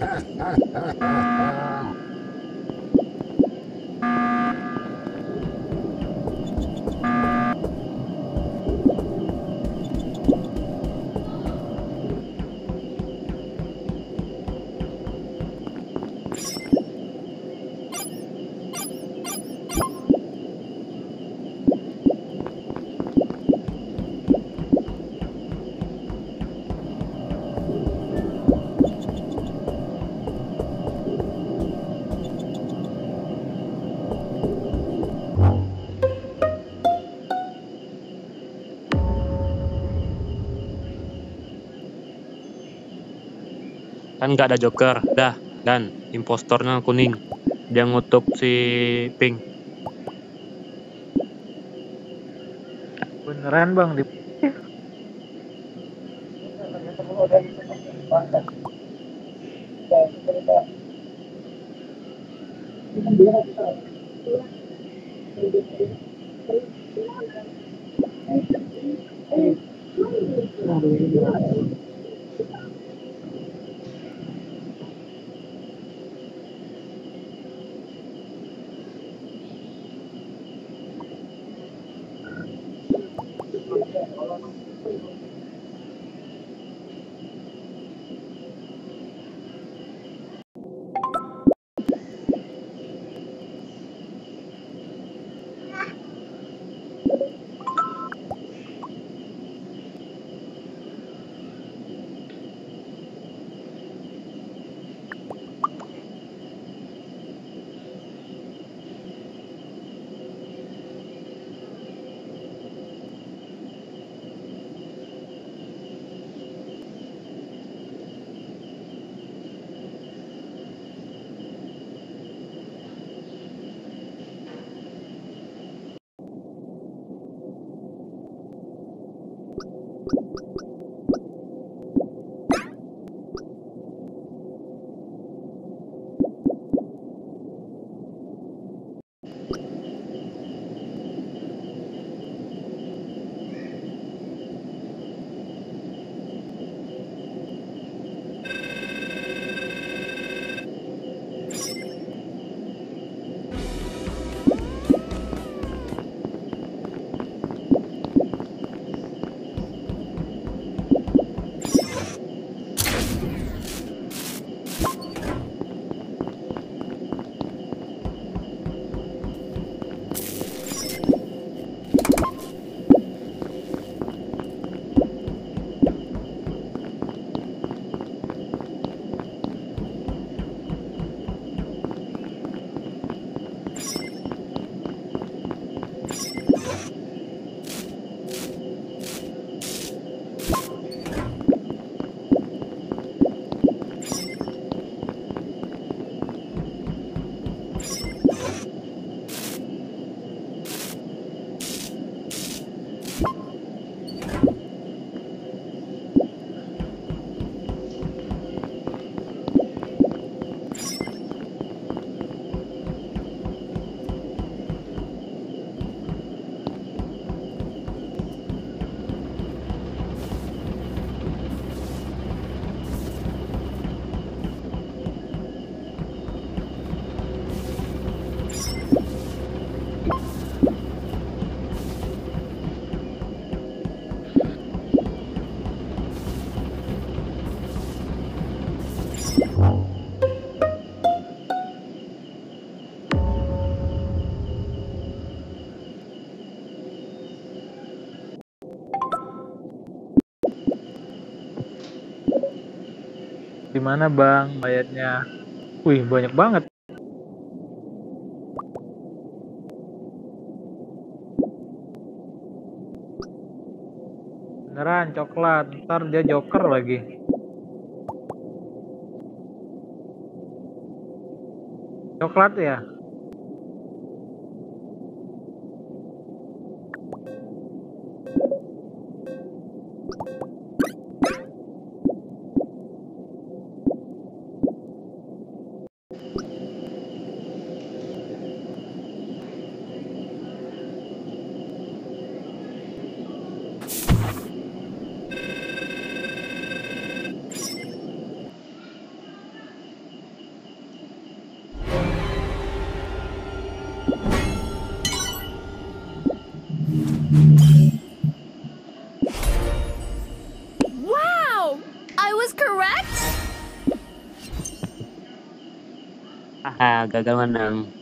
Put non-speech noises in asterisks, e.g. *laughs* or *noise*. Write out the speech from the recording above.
Ah, ah, ah, ah, ah. Kan nggak ada joker dah dan impostornya kuning. Dia ngutuk si pink. Beneran bang? Di *laughs* you di mana bang mayatnya? Wih banyak banget. Beneran coklat, ntar dia joker lagi. Coklat ya? Wow! I was correct? Ah, gagawa ng